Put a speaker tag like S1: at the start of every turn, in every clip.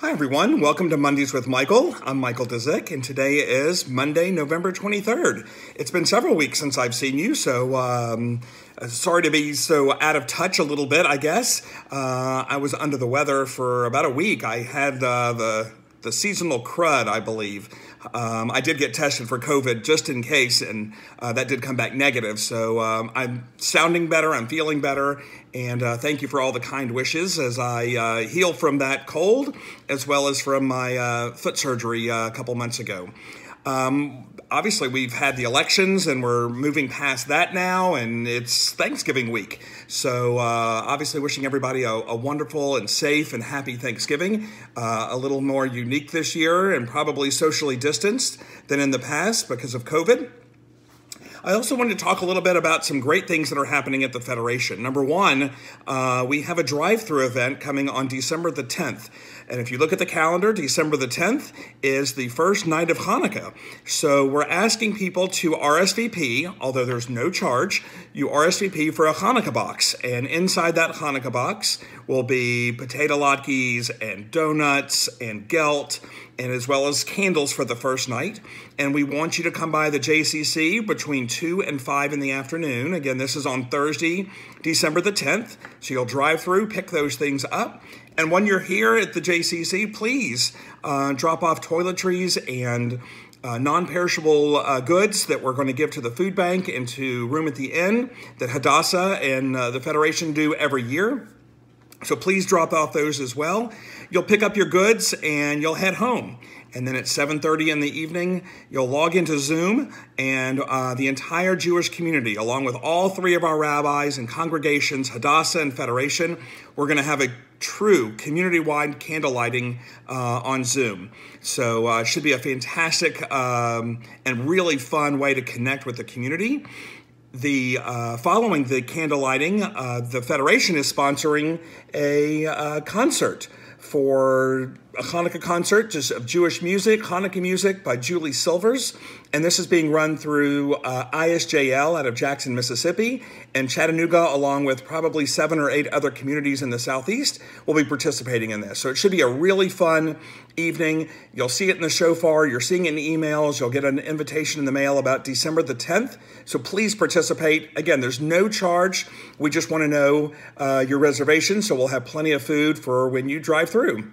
S1: Hi, everyone. Welcome to Mondays with Michael. I'm Michael Dzik, and today is Monday, November 23rd. It's been several weeks since I've seen you, so um, sorry to be so out of touch a little bit, I guess. Uh, I was under the weather for about a week. I had uh, the the seasonal crud, I believe. Um, I did get tested for COVID just in case, and uh, that did come back negative. So um, I'm sounding better, I'm feeling better, and uh, thank you for all the kind wishes as I uh, heal from that cold as well as from my uh, foot surgery uh, a couple months ago. Um, obviously, we've had the elections and we're moving past that now, and it's Thanksgiving week. So, uh, obviously, wishing everybody a, a, wonderful and safe and happy Thanksgiving. Uh, a little more unique this year and probably socially distanced than in the past because of COVID. I also wanted to talk a little bit about some great things that are happening at the Federation. Number one, uh, we have a drive through event coming on December the 10th. And if you look at the calendar, December the 10th is the first night of Hanukkah. So we're asking people to RSVP, although there's no charge, you RSVP for a Hanukkah box. And inside that Hanukkah box will be potato latkes and donuts and gelt and as well as candles for the first night. And we want you to come by the JCC between 2 and 5 in the afternoon. Again, this is on Thursday, December the 10th. So you'll drive through, pick those things up. And when you're here at the JCC, please uh, drop off toiletries and uh, non-perishable uh, goods that we're going to give to the food bank and to Room at the Inn that Hadassah and uh, the Federation do every year. So please drop off those as well. You'll pick up your goods and you'll head home. And then at 7.30 in the evening, you'll log into Zoom and uh, the entire Jewish community, along with all three of our rabbis and congregations, Hadassah and Federation, we're going to have a true community-wide candle lighting uh, on Zoom. So uh, it should be a fantastic um, and really fun way to connect with the community the uh, following the candle lighting, uh, the Federation is sponsoring a uh, concert for a Hanukkah concert just of Jewish music, Hanukkah music by Julie Silvers. And this is being run through uh, ISJL out of Jackson, Mississippi, and Chattanooga, along with probably seven or eight other communities in the Southeast, will be participating in this. So it should be a really fun evening. You'll see it in the show shofar, you're seeing it in emails, you'll get an invitation in the mail about December the 10th. So please participate. Again, there's no charge. We just want to know uh, your reservation, so we'll have plenty of food for when you drive through.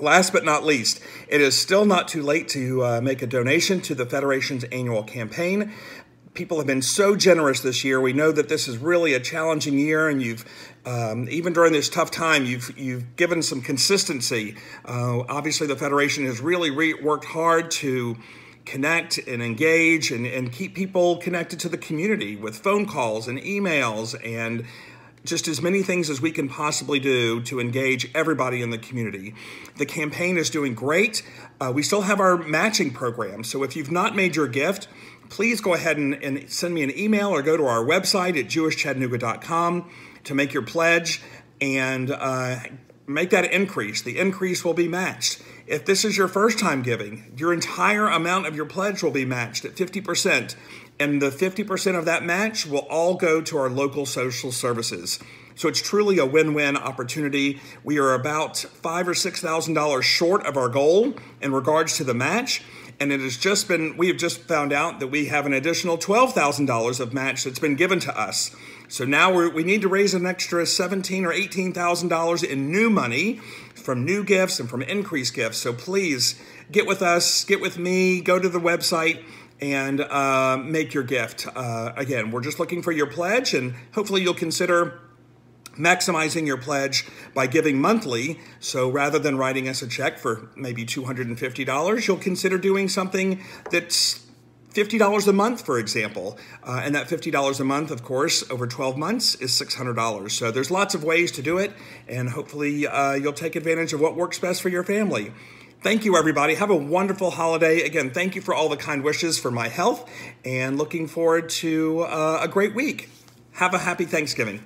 S1: Last but not least, it is still not too late to uh, make a donation to the Federation's annual campaign. People have been so generous this year. We know that this is really a challenging year, and you've um, even during this tough time, you've you've given some consistency. Uh, obviously, the Federation has really re- worked hard to connect and engage and, and keep people connected to the community with phone calls and emails and just as many things as we can possibly do to engage everybody in the community. The campaign is doing great. Uh, we still have our matching program. So if you've not made your gift, please go ahead and, and send me an email or go to our website at jewishchattanooga.com to make your pledge and uh, make that increase. The increase will be matched. If this is your first time giving, your entire amount of your pledge will be matched at 50% and the 50% of that match will all go to our local social services. So it's truly a win-win opportunity. We are about five or six thousand dollars short of our goal in regards to the match. And it has just been, we have just found out that we have an additional $12,000 of match that's been given to us. So now we we need to raise an extra seventeen or eighteen thousand dollars in new money from new gifts and from increased gifts. So please get with us, get with me, go to the website and uh, make your gift. Uh, again, we're just looking for your pledge, and hopefully you'll consider maximizing your pledge by giving monthly. So rather than writing us a check for maybe $250, you'll consider doing something that's $50 a month, for example. Uh, and that $50 a month, of course, over 12 months is $600. So there's lots of ways to do it, and hopefully uh, you'll take advantage of what works best for your family. Thank you, everybody. Have a wonderful holiday. Again, thank you for all the kind wishes for my health and looking forward to uh, a great week. Have a happy Thanksgiving.